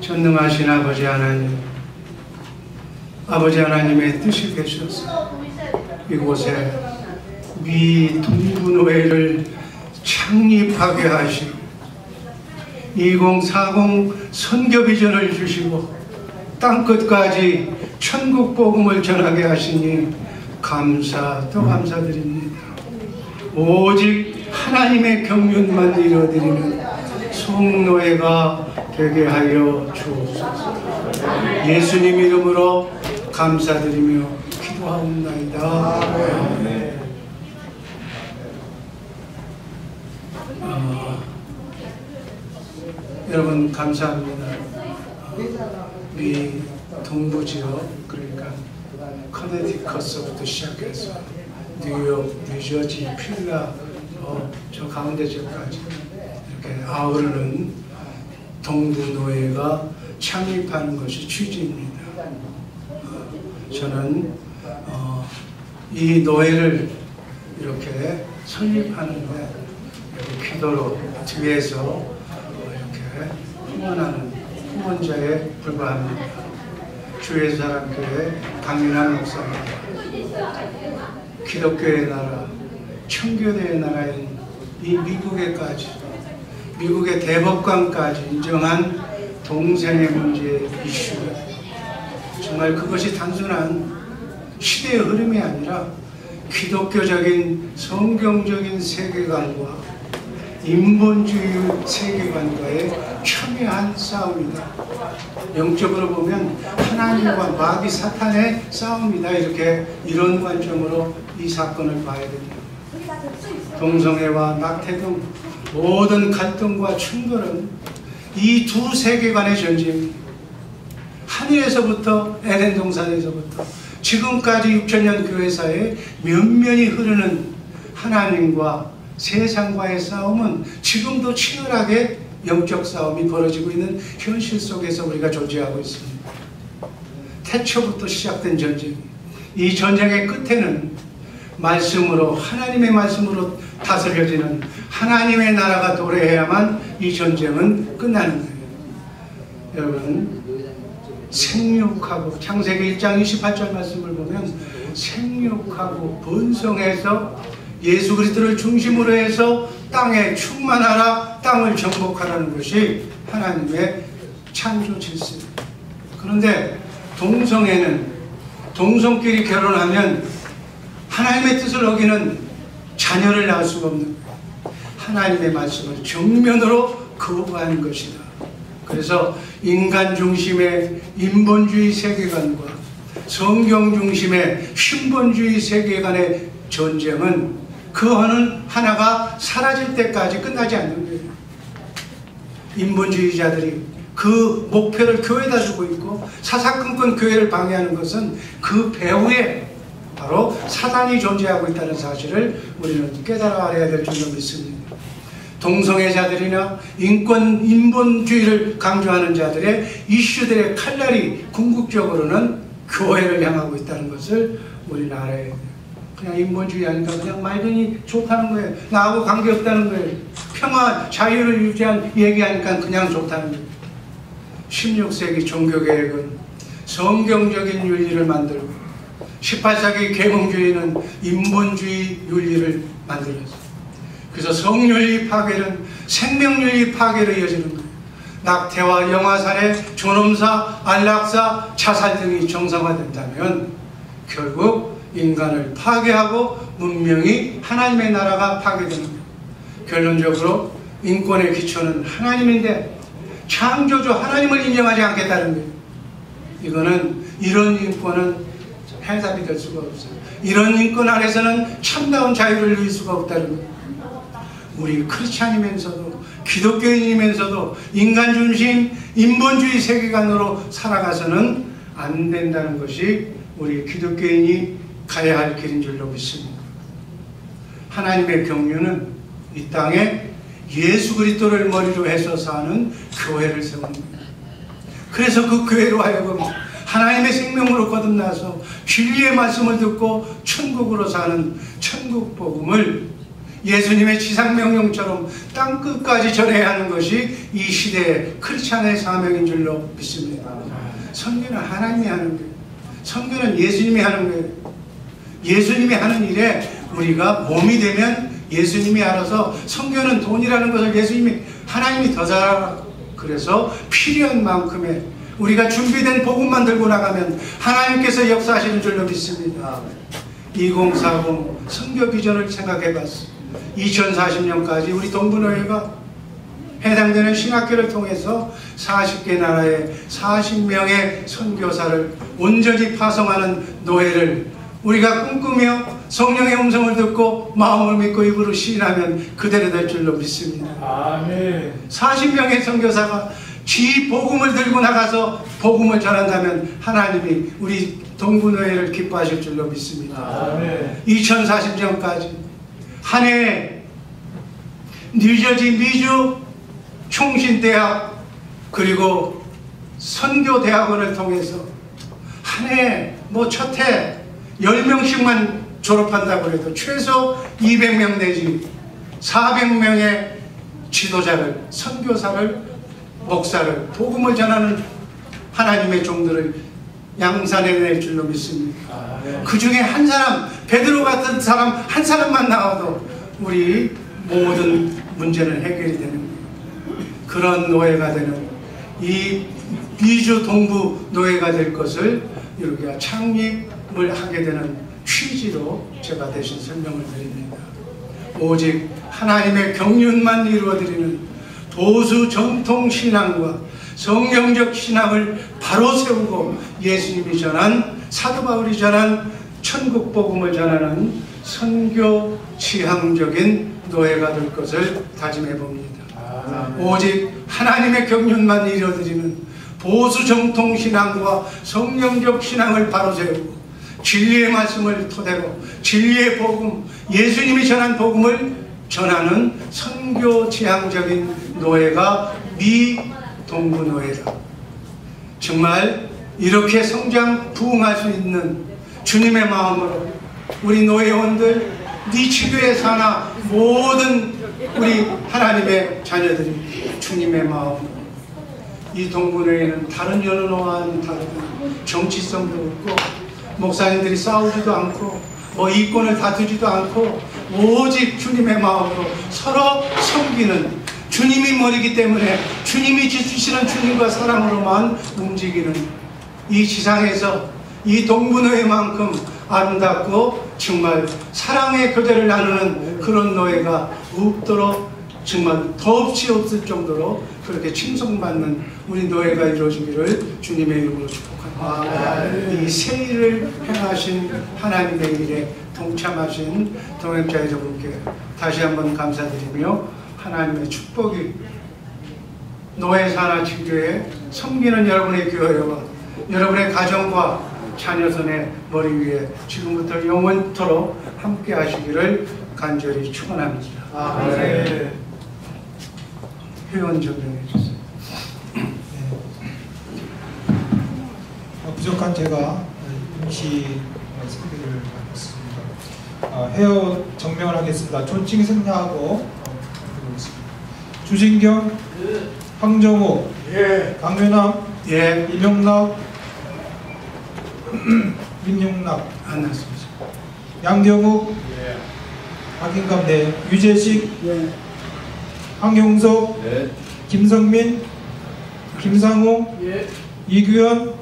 전능하신 아버지 하나님, 아버지 하나님의 뜻이 되셔서 이곳에 미 동부노회를 창립하게 하시고 2040 선교 비전을 주시고 땅끝까지 천국 복음을 전하게 하시니 감사 또 감사드립니다. 오직 하나님의 경륜만 이뤄드리는 송노회가 되게 하여 주옵소서. 예수님 이름으로 감사드리며 기도하옵나이다. 어, 여러분 감사합니다. 어, 이 동부 지역 그러니까 커네티커스부터 시작해서 뉴욕, 뉴저지, 필라 어, 저 가운데 지역까지 이렇게 아우르는 동부 노예가 창립하는 것이 취지입니다. 어, 저는 어, 이 노예를 이렇게 설립하는데 기도로 뒤에서 어, 이렇게 후원하는 후원자에 불과합니다. 주의 사람교회 강민환 목사님 기독교의 나라, 청교도의 나라인 이 미국에까지 미국의 대법관까지 인정한 동생의 문제 이슈 정말 그것이 단순한 시대의 흐름이 아니라 기독교적인 성경적인 세계관과 인본주의 세계관과의 첨예한 싸움이다. 영적으로 보면 하나님과 마귀 사탄의 싸움이다. 이렇게 이런 관점으로 이 사건을 봐야 됩니다. 동성애와 낙태 등 모든 갈등과 충돌은 이 두 세계관의 전쟁입니다. 하늘에서부터 에덴 동산에서부터 지금까지 6천년 교회사에 면면이 흐르는 하나님과 세상과의 싸움은 지금도 치열하게 영적 싸움이 벌어지고 있는 현실 속에서 우리가 존재하고 있습니다. 태초부터 시작된 전쟁. 이 전쟁의 끝에는 말씀으로 하나님의 말씀으로 다스려지는 하나님의 나라가 도래해야만 이 전쟁은 끝나는 거예요. 여러분 생육하고 창세기 1장 28절 말씀을 보면 생육하고 번성해서 예수 그리스도를 중심으로 해서 땅에 충만하라 땅을 정복하라는 것이 하나님의 창조 질서입니다. 그런데 동성애는 동성끼리 결혼하면 하나님의 뜻을 어기는 자녀를 낳을 수가 없는. 하나님의 말씀을 정면으로 거부하는 것이다. 그래서 인간 중심의 인본주의 세계관과 성경 중심의 신본주의 세계관의 전쟁은 그 어느 하나가 사라질 때까지 끝나지 않는 거예요. 인본주의자들이 그 목표를 교회에다 주고 있고 사사건건 교회를 방해하는 것은 그 배후에 바로 사단이 존재하고 있다는 사실을 우리는 깨달아야 될 줄로 믿습니다. 동성애자들이나 인권, 인본주의를 강조하는 자들의 이슈들의 칼날이 궁극적으로는 교회를 향하고 있다는 것을 우리는 알아야. 그냥 인본주의 아닌가 그냥 말든이 좋다는 거예요. 나하고 관계없다는 거예요. 평화, 자유를 유지한 얘기하니까 그냥 좋다는 거예요. 16세기 종교개혁은 성경적인 윤리를 만들고 18세기 계몽주의는 인본주의 윤리를 만들었어요. 그래서 성윤리 파괴는 생명윤리 파괴로 이어지는 거예요. 낙태와 영아살해, 존엄사, 안락사, 자살 등이 정상화된다면 결국 인간을 파괴하고 문명이 하나님의 나라가 거예요. 결론적으로 인권의 기초는 하나님인데 창조주 하나님을 인정하지 않겠다는 거예요. 이거는 이런 인권은 해답이 될 수가 없어요. 이런 인권 안에서는 참다운 자유를 누릴 수가 없다는 거예요. 우리 크리스찬이면서도 기독교인이면서도 인간 중심 인본주의 세계관으로 살아가서는 안 된다는 것이 우리 기독교인이 가야 할 길인 줄로 믿습니다. 하나님의 경륜은 이 땅에 예수 그리스도를 머리로 해서 사는 교회를 세웁니다. 그래서 그 교회로 하여금 하나님의 생명으로 거듭나서 진리의 말씀을 듣고 천국으로 사는 천국 복음을 예수님의 지상명령처럼 땅 끝까지 전해야 하는 것이 이 시대의 크리스찬의 사명인 줄로 믿습니다. 선교는 하나님이 하는 거예요. 선교는 예수님이 하는 거예요. 예수님이 하는 일에 우리가 몸이 되면 예수님이 알아서 선교는 돈이라는 것을 예수님이 하나님이 더 잘 알아. 그래서 필요한 만큼의 우리가 준비된 복음만 들고 나가면 하나님께서 역사하시는 줄로 믿습니다. 2040 선교 비전을 생각해 봤습니다. 2040년까지 우리 동부노예가 해당되는 신학교를 통해서 40개 나라의 40명의 선교사를 온전히 파송하는 노예를 우리가 꿈꾸며 성령의 음성을 듣고 마음을 믿고 입으로 시인하면 그대로 될 줄로 믿습니다. 아멘. 40명의 선교사가 지 복음을 들고 나가서 복음을 전한다면 하나님이 우리 동부노예를 기뻐하실 줄로 믿습니다. 아멘. 2040년까지 한 해에 뉴저지 미주 총신대학 그리고 선교대학원을 통해서 한 해에 뭐 첫 해 10명씩만 졸업한다고 해도 최소 200명 내지 400명의 지도자를 선교사를 목사를 복음을 전하는 하나님의 종들을 양산해낼 줄로 믿습니다. 아멘. 그 중에 한 사람, 베드로 같은 사람 한 사람만 나와도 우리 모든 문제는 해결이 되는 거예요. 그런 노예가 되는 이 미주 동부 노예가 될 것을 우리가 창립을 하게 되는 취지로 제가 대신 설명을 드립니다. 오직 하나님의 경륜만 이루어드리는 보수 정통 신앙과 성경적 신앙을 바로 세우고 예수님이 전한 사도 바울이 전한 천국 복음을 전하는 선교 지향적인 노예가 될 것을 다짐해 봅니다. 오직 하나님의 경륜만 이뤄드리는 보수 정통 신앙과 성령적 신앙을 바로 세우고 진리의 말씀을 토대로 진리의 복음, 예수님이 전한 복음을 전하는 선교 지향적인 노예가 미 동부 노예다. 정말 이렇게 성장 부흥할 수 있는 주님의 마음으로 우리 노예원들, 니치교에 사나 모든 우리 하나님의 자녀들이 주님의 마음으로 이 동부노예는 다른 노와는 다른 정치성도 없고 목사님들이 싸우지도 않고 뭐 이권을 다투지도 않고 오직 주님의 마음으로 서로 섬기는 주님이 머리기 때문에 주님이 주시는 주님과 사랑으로만 움직이는 이 지상에서 이 동부노예만큼 아름답고 정말 사랑의 교제를 나누는 그런 노예가 없도록 정말 더없이 없을 정도로 그렇게 칭송받는 우리 노예가 이루어지기를 주님의 이름으로 축복합니다. 이 세일을 행하신 하나님의 일에 동참하신 동행자 여러분께 다시 한번 감사드리며 하나님의 축복이 노예 산하 치교에 섬기는 여러분의 교회와 여러분의 가정과 자녀선의 머리 위에 지금부터 영원토록 함께 하시기를 간절히 축원합니다. 아멘. 회원 정정해 주세요. 어, 부족한 제가 임시 설교를 하겠습니다. 어, 헤어 정명을 하겠습니다. 존칭 생략하고. 주진경, 황정호, 예. 강윤남, 예, 이명락, 민용락, 안 났습니다. 양경욱, 예. 박인감 네, 유재식, 예, 황용석, 예. 김성민, 김상호, 예. 이규현,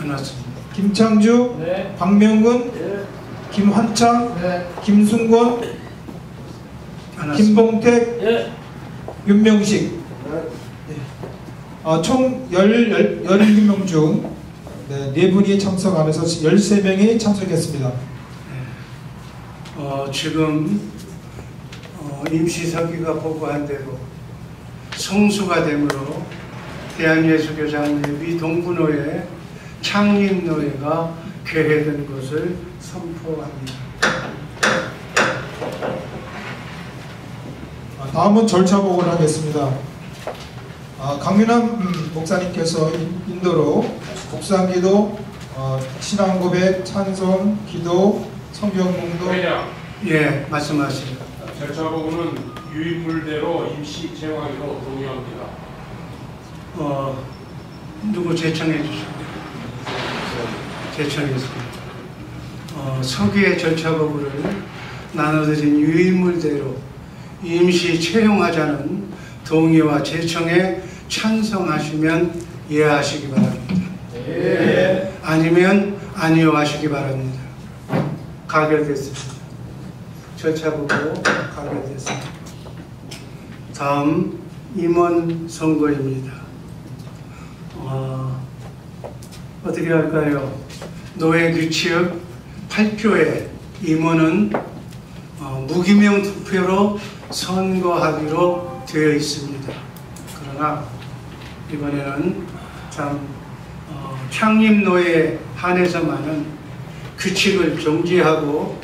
안 났습니다. 김창주, 네. 박명근, 예. 김환창, 네. 김순권. 김봉택, 예. 윤명식 어, 총 10, 17명 중 네, 네 분이 참석하면서 13명이 참석했습니다. 어, 지금 어, 임시서기가 보고한 대로 성수가 되므로 대한예수교장의 위동부노회 창립노회가 개회된 것을 선포합니다. 다음은 절차 보고를 하겠습니다. 아, 강윤남 음, 목사님께서 인- 인도로 국상기도, 어, 신앙고백, 찬송, 기도, 성경공도 예, 말씀하세요. 절차보고는 유인물대로 임시 채용하기로 동의합니다. 어, 누구 제청해 주시고 제청했습니다. 어, 서기의 절차법을 나눠드린 유인물대로 임시 채용하자는 동의와 제청에 찬성하시면 예하시기 바랍니다. 아니면 아니요 하시기 바랍니다. 가결됐습니다. 절차법으로 가결됐습니다. 다음 임원 선거입니다. 어, 어떻게 할까요? 노예 규칙 8조에 임원은 어, 무기명 투표로 선거하기로 되어 있습니다. 그러나 이번에는 참 어, 창립노예에 한해서만은 규칙을 정지하고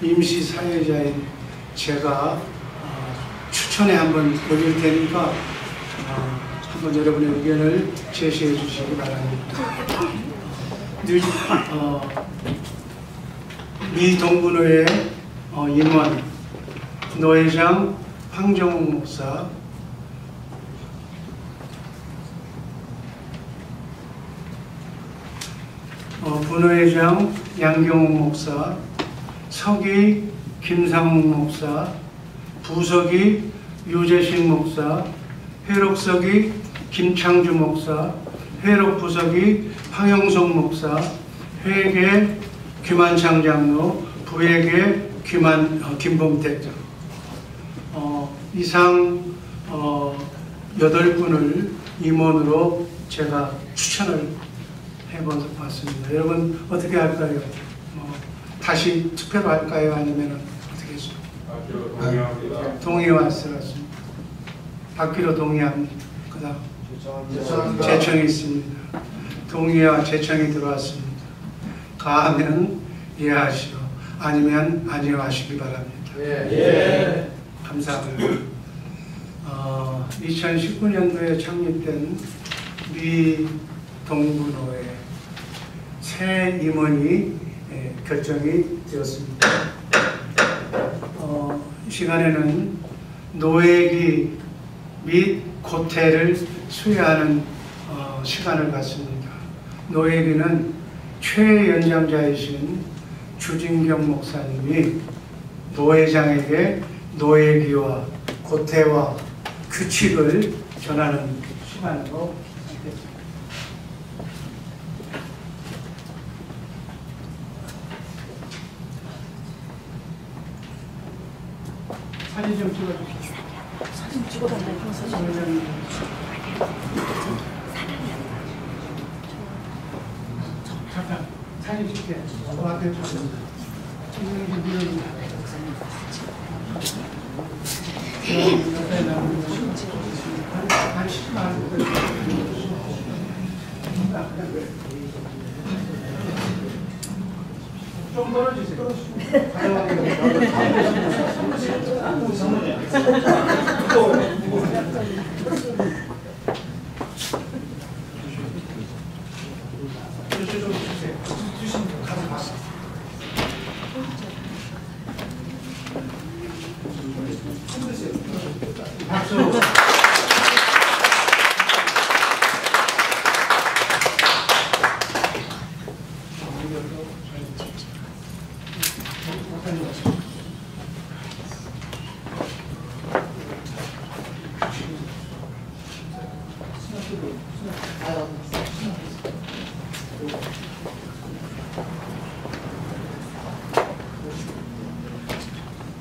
임시 사회자인 제가 어, 추천에 한번 올릴 테니까 어, 한번 여러분의 의견을 제시해 주시기 바랍니다. 늘, 어, 미 동부노회 어, 임원 노회장 황정욱 목사. 어, 분회장 양경욱 목사, 서기 김상욱 목사, 부석이 유재식 목사, 회록석이 김창주 목사, 회록 부석이 황영석 목사, 회계 규만창 장로, 부회계 규만 어, 김봉택 장로. 어, 이상 어, 여덟 분을 임원으로 제가 추천을 해봤습니다. 여러분 어떻게 할까요? 어, 다시 투표로 할까요? 아니면 어떻게 해서 동의합니다. 동의와 쓰었습니다. 받기로 동의합니다. 그다음 죄송합니다. 재청이 있습니다. 동의와 재청이 들어왔습니다. 가하면 예하시오. 아니면 아니요 하시기 바랍니다. 예. 감사합니다. 어, 2019년도에 창립된 미 동부노회 새 임원이 예, 결정이 되었습니다. 어, 이 시간에는 노예기 및 고태를 수여하는 어, 시간을 갖습니다. 노예기는 최연장자이신 주진경 목사님이 노회장에게 노예기와 고태와 규칙을 전하는 시간으로 하겠습니다. 사진 좀 찍어주세요. 사진 찍어달라고 사진. 잠깐 사진 찍게. 어, 앞에 좀. 찍는 게 10만 좀 떨어지세요. 이렇게 좀 주세요. 주시면 가서 봤어. 박수.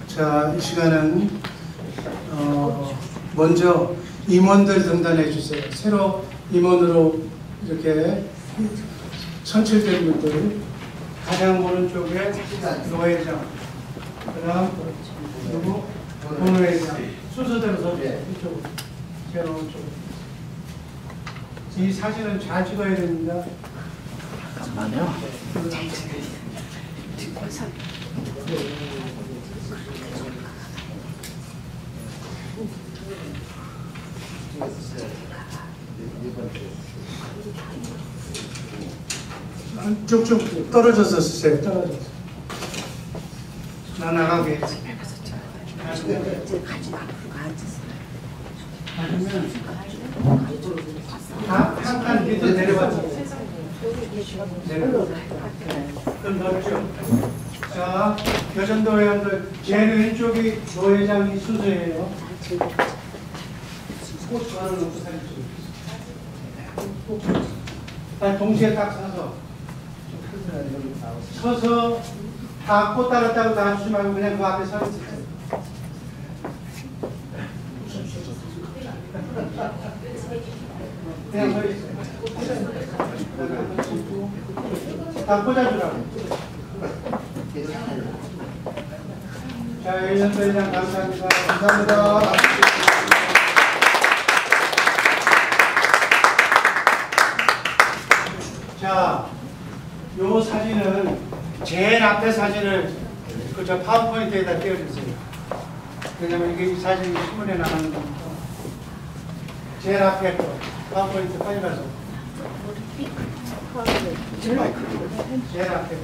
자, 이 시간은 어, 먼저 임원들 등단해 주세요. 새로 임원으로 이렇게 선출된 분들 가장 오른쪽에 노회장, 그다음 누구 본회장 순서대로 서 이쪽 제일 오른쪽. 이 사진은 잘 찍어야 됩니다. 잠깐만요. 쭉쭉 떨어져서 쓰세요. 떨어져서. 나 나가게. 밑으로 내려가. 그럼 넓죠. 자, 여전도 회원들 제일 왼쪽이 노회장이 순서예요. 꽃 좋아하는 놓고 사진. 아, 동시에 딱 서서 서서 다꽃 따랐다고 놔주지 말고 그냥 그 앞에 서 있으세요. 그냥 서 있어요. 다 꽂아주라고. 자, 1년 회장 감사합니다. 감사합니다. 자, 요 사진은 제일 앞에 사진을 그저 파워포인트에다 띄워주세요. 왜냐면 이게 이 사진이 신문에 나가는 거니까. 제일 앞에 거 파워포인트 빨리 가서 제일 앞에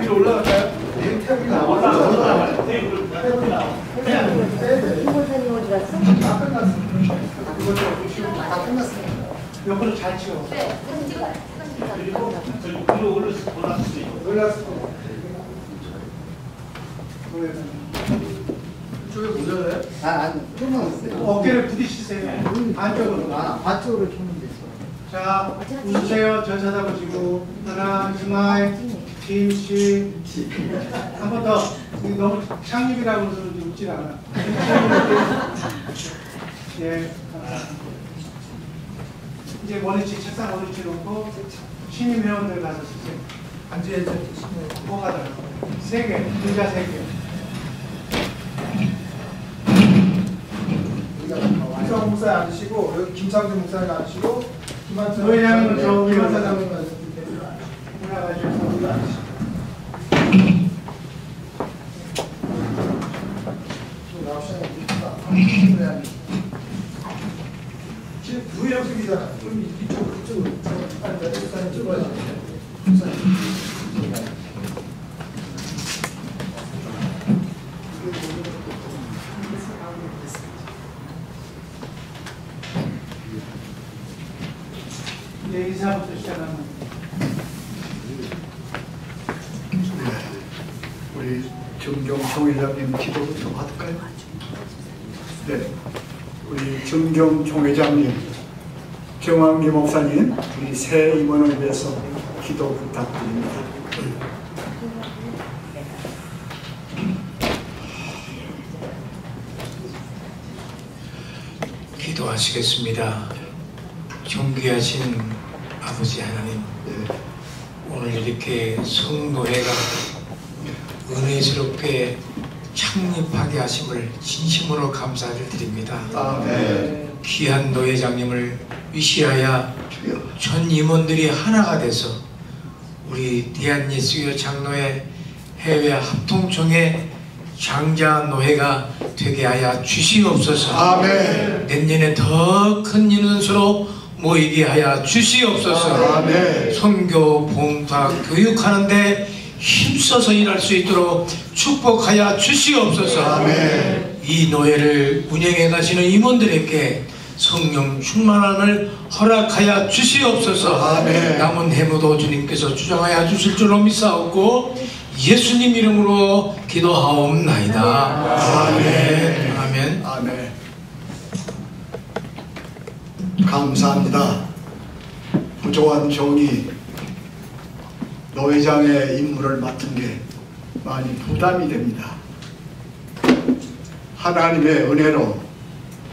위로 올라갈까요? 네, 탭이 나와. 김원사님 어디 갔어? 다 끝났습니다. 다 끝났습니다. 요거를 잘 치워. 놀랐습니다. 이쪽에 모자라요? 아, 아니, 끊어놨어요. 어깨를 부딪히세요. 안쪽으로. 아, 반쪽으로 켜면 됐어. 자, 웃으세요. 저 쳐다보시고. 하나, smile, 김치. 한 번 더. 이거 너무 창립이라고 해서 웃질 않아. 예. 이제 원위치, 책상 원위치 놓고 신임 회원들 가서 쓰세요. 앉아야죠. 뭐가 달라? 세 개, 의자 세 개. 김성 목사님 앉으시고 여기 김창준 목사님 앉으시고 김한철 노회장님은 저위로 김한 사장님 앉으시고 올라가시고. 지금 부의역습이잖아. 그럼 이쪽 이쪽으로 아니 나 목사님 찍어야지. 목사님. 이제 인사부터 시작하면. 우리 정경 총회장님 기도부터 받을까요? 네. 우리 정경 총회장님, 정황기 목사님, 우리 새 임원을 위해서 기도 부탁드립니다. 기도하시겠습니다. 존귀하신 아버지 하나님, 네. 오늘 이렇게 성노회가 은혜스럽게 창립하게 하심을 진심으로 감사를 드립니다. 아멘. 귀한 노회장님을 위시하여. 전 임원들이 하나가 돼서 우리 대한예수교 장로회 해외 합통총회 장자 노회가 되게 하여 주시옵소서. 아멘. 내년에 더 큰 인원수로 모이게 하여 주시옵소서. 아멘. 선교, 봉사, 교육하는데 힘써서 일할 수 있도록 축복하여 주시옵소서. 아멘. 이 노예를 운영해 가시는 임원들에게 성령 충만함을 허락하여 주시옵소서. 아멘. 남은 해무도 주님께서 주장하여 주실 줄로 믿사옵고 예수님 이름으로 기도하옵나이다. 아멘. 아멘. 아멘. 감사합니다. 부조한 종이 노회장의 임무를 맡은 게 많이 부담이 됩니다. 하나님의 은혜로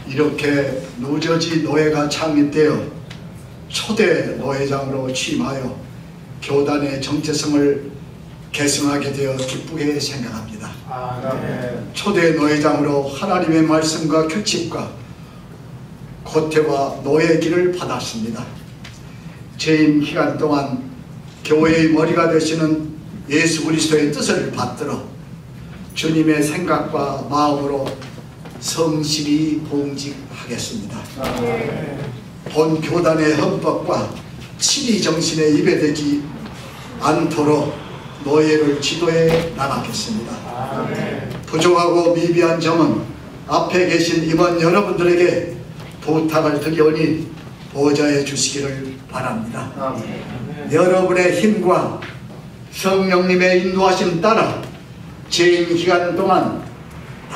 이렇게 누저지 노회가 창립되어 초대 노회장으로 취임하여 교단의 정체성을 계승하게 되어 기쁘게 생각합니다. 초대 노회장으로 하나님의 말씀과 규칙과 고태와 노예 길을 받았습니다. 재임 기간 동안 교회의 머리가 되시는 예수 그리스도의 뜻을 받들어 주님의 생각과 마음으로 성실히 봉직하겠습니다. 본 교단의 헌법과 치리 정신에 입에되지 않도록 노예를 지도해 나가겠습니다. 부족하고 미비한 점은 앞에 계신 임원 여러분들에게 부탁을 드리오니 보좌해 주시기를 바랍니다. 여러분의 힘과 성령님의 인도하심 따라 재임 기간 동안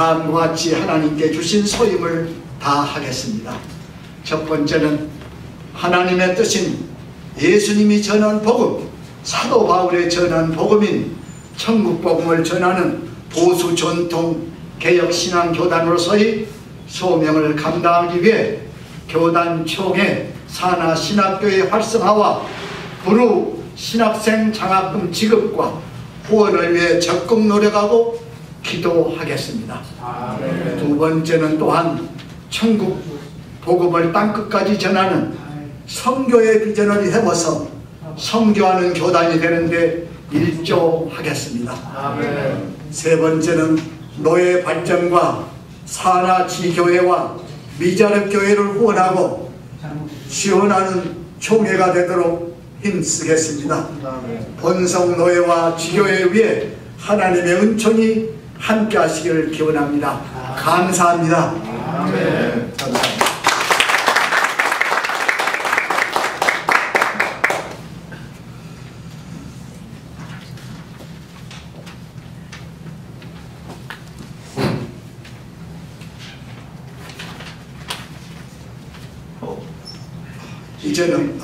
다음과 같이 하나님께 주신 소임을 다 하겠습니다. 첫 번째는 하나님의 뜻인 예수님이 전한 복음, 사도 바울의 전한 복음인 천국 복음을 전하는 보수 전통 개혁 신앙 교단으로서의 소명을 감당하기 위해 교단 총회 산하 신학교의 활성화와 부루 신학생 장학금 지급과 후원을 위해 적극 노력하고 기도하겠습니다. 두 번째는 또한 천국 복음을 땅끝까지 전하는 성교의 비전을 해워서 성교하는 교단이 되는데 일조하겠습니다. 세 번째는 노예 발전과 산하 지교회와 미자립 교회를 후원하고 지원하는 총회가 되도록 힘쓰겠습니다. 본성 노예와 지교회 위해 하나님의 은총이 함께 하시기를 기원합니다. 감사합니다. 감사합니다. 이제는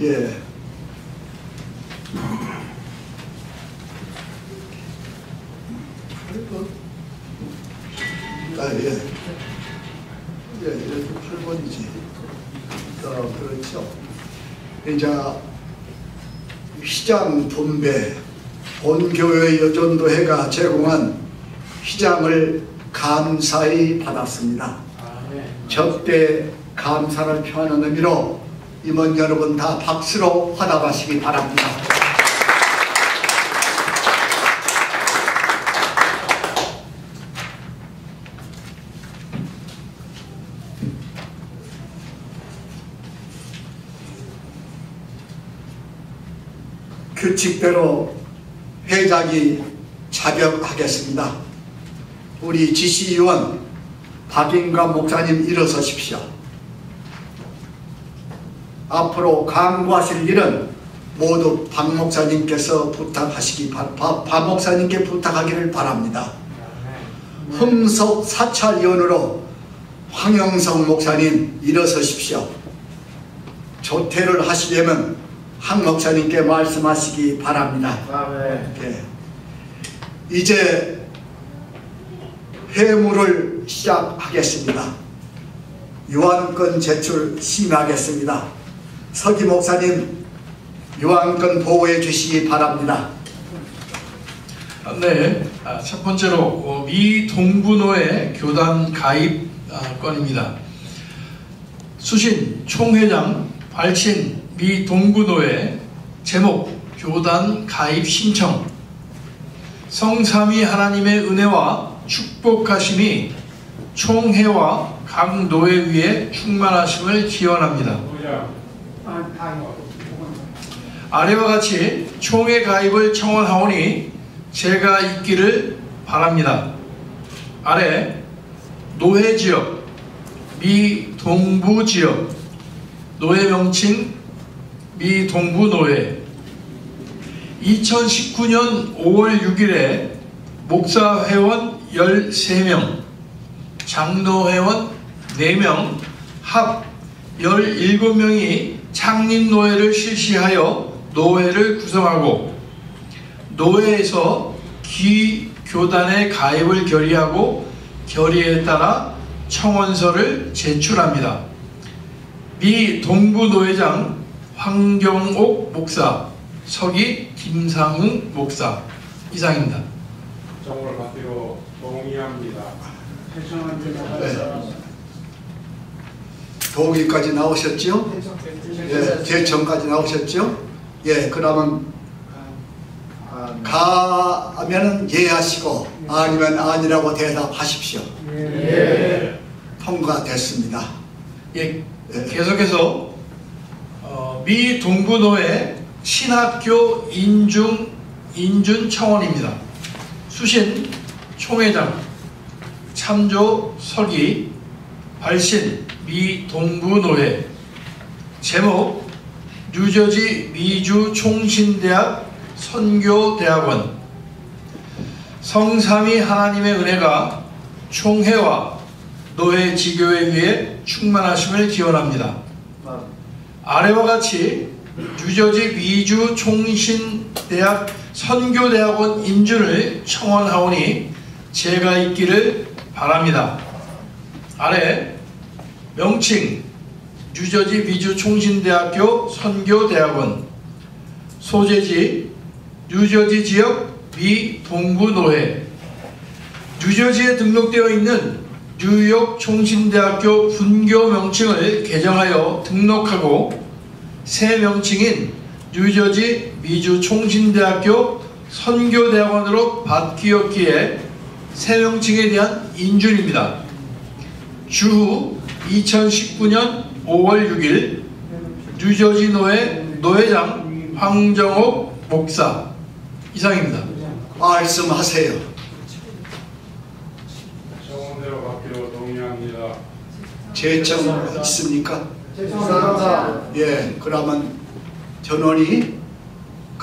예. 아, 예. 예, 이렇게 8번이지. 어, 그렇죠. 이제 휘장 분배, 본교회 여전도회가 제공한 휘장을 감사히 받았습니다. 적대 감사를 표하는 의미로 임원 여러분 다 박수로 화답하시기 바랍니다. 규칙대로 회장이 자격하겠습니다. 우리 지시위원 박인감 목사님 일어서십시오. 앞으로 강구하실 일은 모두 박 목사님께서 부탁하시기 바, 박, 박 목사님께 부탁하기를 바랍니다. 흠석 사찰위원으로 황영성 목사님 일어서십시오. 조퇴를 하시려면 황 목사님께 말씀하시기 바랍니다. 예. 이제 회무를 시작하겠습니다. 유한권 제출 심의하겠습니다. 서기 목사님 유한권 보호해 주시기 바랍니다. 아, 네, 아, 첫 번째로 어, 미 동부노회 교단 가입 아, 건입니다. 수신 총회장 발친 미 동부노회 제목 교단 가입 신청 성삼위 하나님의 은혜와 축복하심이 총회와 각 노회 위에 충만하심을 기원합니다. 아래와 같이 총회 가입을 청원하오니 제가 있기를 바랍니다. 아래 노회 지역, 미 동부 지역, 노회 명칭 미 동부 노회 2019년 5월 6일에 목사 회원 13명, 장로 회원 4명, 합 17명이 창립 노회를 실시하여 노회를 구성하고 노회에서 기 교단의 가입을 결의하고 결의에 따라 청원서를 제출합니다. 미 동부 노회장 황경옥 목사, 서기 김상웅 목사 이상입니다. 정을 받기로 동의합니다. 네. 동의까지 나오셨죠? 예, 제청까지 나오셨죠? 예, 그러면 가면은 예 하시고 아니면 아니라고 대답하십시오. 통과됐습니다. 예, 예. 계속해서 미 동부노회 신학교 인중 인준 청원입니다. 수신 총회장 참조 서기 발신 미 동부노회 제목 뉴저지 미주 총신대학 선교대학원 성삼위 하나님의 은혜가 총회와 노회 지교회 위에 충만하심을 기원합니다. 아래와 같이 뉴저지 미주 총신대학 선교대학원 인준을 청원하오니 제가 있기를 바랍니다. 아래 명칭 뉴저지 미주 총신대학교 선교대학원 소재지 뉴저지 지역 미 동부노회 뉴저지에 등록되어 있는 뉴욕 총신대학교 분교 명칭을 개정하여 등록하고 새 명칭인 뉴저지 미주 총신대학교 선교대학원으로 바뀌었기에 새 명칭에 대한 인준입니다. 주후 2019년 5월 6일 뉴저지 노회 노회장 황정옥 목사 이상입니다. 말씀하세요. 정원대로 받기로 동의합니다. 제청 있습니까? 죄송합니다. 예, 그러면 전원이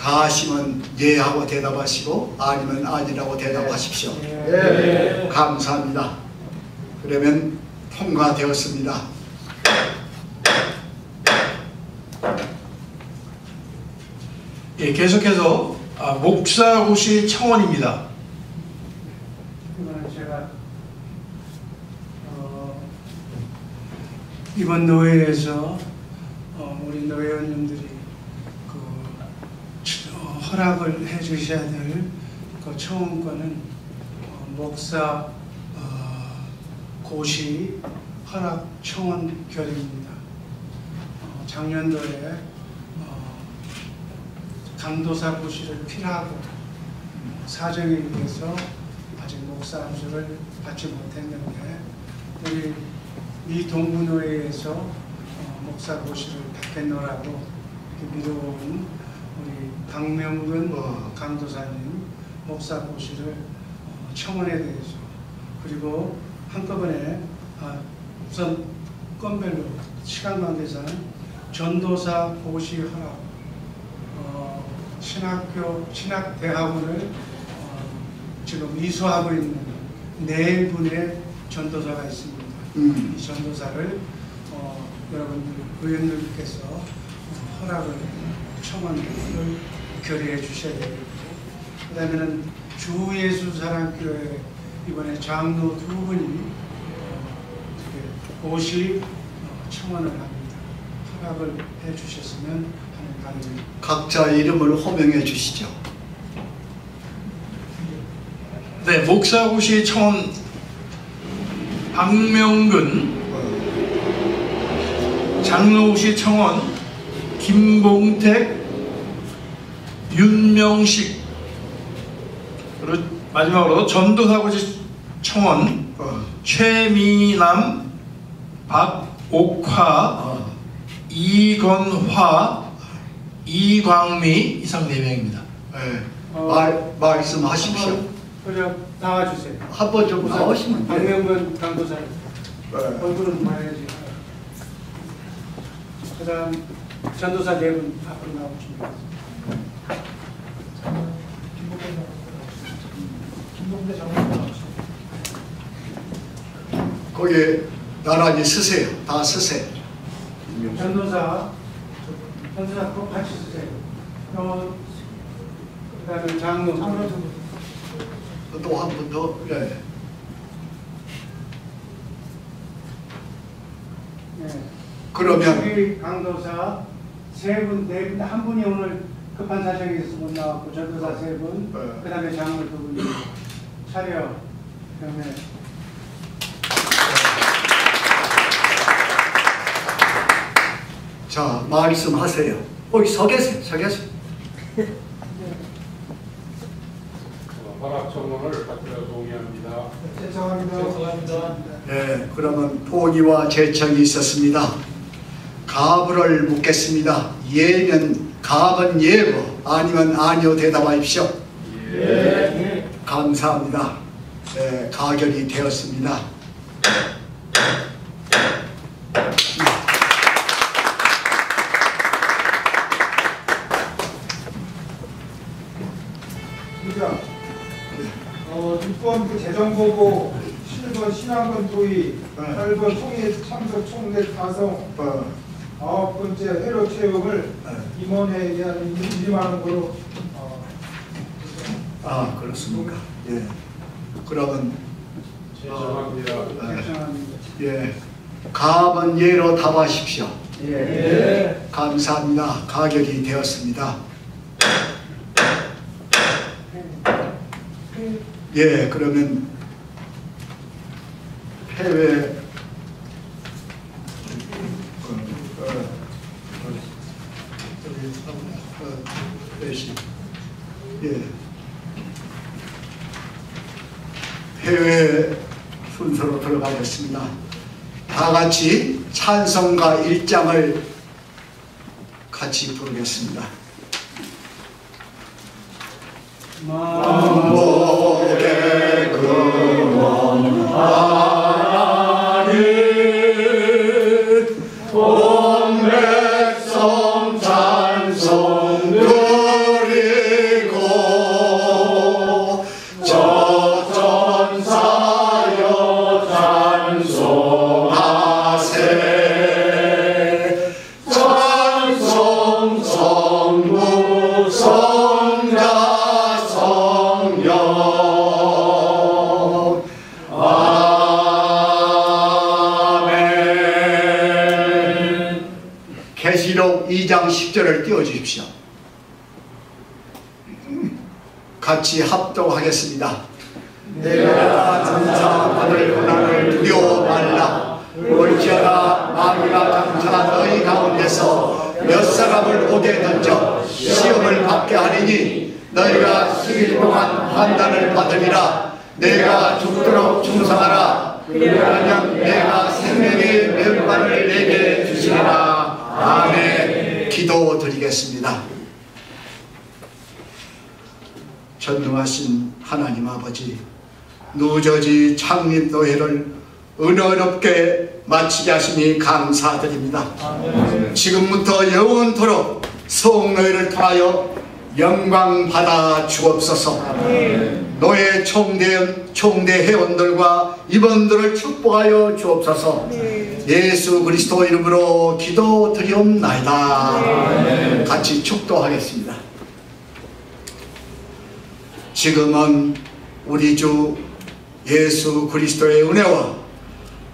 가시면 예 하고 대답하시고 아니면 아니라고 대답하십시오. 네. 감사합니다. 그러면 통과되었습니다. 예, 계속해서 아, 목사고시 청원입니다. 이거는 제가 어, 이번 노회에서 어, 우리 노회원님들이 허락을 해주셔야 될그 청원권은 어, 목사 어, 고시 허락 청원 결의입니다. 어, 작년도에 어, 강도사 고시를 필요하고 사정에 의해서 아직 목사 암수를 받지 못했는데 우리 미 동부노회에서 어, 목사 고시를 받겠노라고 믿어온 박명근 어. 강도사님 목사 고시를 어, 청원에 대해서 그리고 한꺼번에 아, 우선 건별로 시간 관계상 전도사 고시 허락 어, 신학교 신학대학원을 어, 지금 이수하고 있는 네 분의 전도사가 있습니다. 음. 이 전도사를 어, 여러분들 의원님께서 어, 허락을 청원을 결의해 주셔야 되겠고 그 다음에는 주예수사랑교회 이번에 장로 두 분이 어, 고시 어, 청원을 합니다. 허락을 해 주셨으면 하는 바람입니다. 각자 이름을 호명해 주시죠. 네, 목사고시 청원 박명근 장로고시 청원 김봉택 윤명식 그리고 마지막으로 전도사고시 청원 어, 최미남 박옥화 어, 이건화 이광미 이상 4명입니다. 예. 어, 말, 말씀하십시오. 그저 나와주세요. 한 번 좀 나오시면 돼요. 박명근 강도사 예. 얼굴은 봐야지. 그 다음 전도사 네분 앞으로 나오십니다. 거기 나란히 쓰세요. 다 쓰세요. 전도사 전도사 꼭 같이 쓰세요. 또 그 다음에 장로 또한 분 더. 예. 네. 그러면 강도사 세 분, 네 분, 한 분이 오늘 급한 사정이 있어서 못 나왔고 전도사 세 분, 네. 그 다음에 장로 두 분 이 차려 그다음에 자 말씀하세요. 거기 서 계세요. 서 계세요. 어, 허락 청원을 받기로 동의합니다. 죄송합니다. 예, 그러면 동의와 제청이 있었습니다. 가부를 묻겠습니다. 예면 가은 예고 아니면 아니요 대답하십시오. 감사합니다. 네, 가결이 되었습니다. 그러니까 어, 6번 그 재정보고 7번 신앙권 도의 네. 8번 총회 참석 총회 타성 어, 아홉 번째 회로 채용을 네. 임원회에 의한 임임하는 거로 어, 아 그렇습니까? 예. 그러면 신청합니다. 예, 가은 예로 답하십시오. 예. 감사합니다. 가결이 되었습니다. 예, 그러면 해외 어, 어, 어, 어, 예, 해외 순서로 들어가겠습니다. 다 같이 찬송가 1장을 같이 부르겠습니다. 만복 계시록 2장 10절을 띄워주십시오. 같이 합동하겠습니다. 내가 전사 받을 고난을 두려워 말라. 올지어다 마귀가 장차 너희 가운데서 몇 사람을 오게 던져 시험을 받게 하리니 너희가 10일 동안 판단을 받으리라. 내가 죽도록 충성하라. 그리하면 내가 생명의 면관을 내게 주시리라. 아멘. 기도 드리겠습니다. 전능하신 하나님 아버지 누저지 창립 노회를 은혜롭게 마치게 하시니 감사드립니다. 지금부터 영원토록 성노회를 통하여 영광 받아 주옵소서. 노예 총대, 총대 회원들과 임원들을 축복하여 주옵소서. 예수 그리스도 이름으로 기도 드리옵나이다. 같이 축도하겠습니다. 지금은 우리 주 예수 그리스도의 은혜와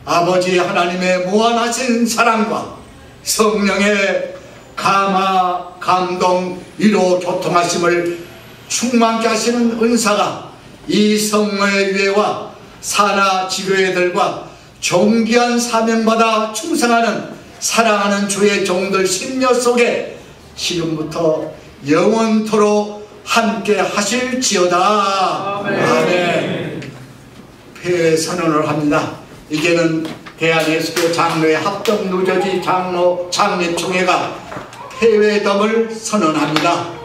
아버지 하나님의 무한하신 사랑과 성령의 감화, 감동, 위로 교통하심을 충만케 하시는 은사가 이 성모의 위에와 사나 지교회들과 존귀한 사명받아 충성하는 사랑하는 주의 종들 심려 속에 지금부터 영원토록 함께 하실지어다. 아멘. 폐 선언을 합니다. 이제는 대한예수교 장로의 합동 누저지 장로 장례총회가 폐회덤을 선언합니다.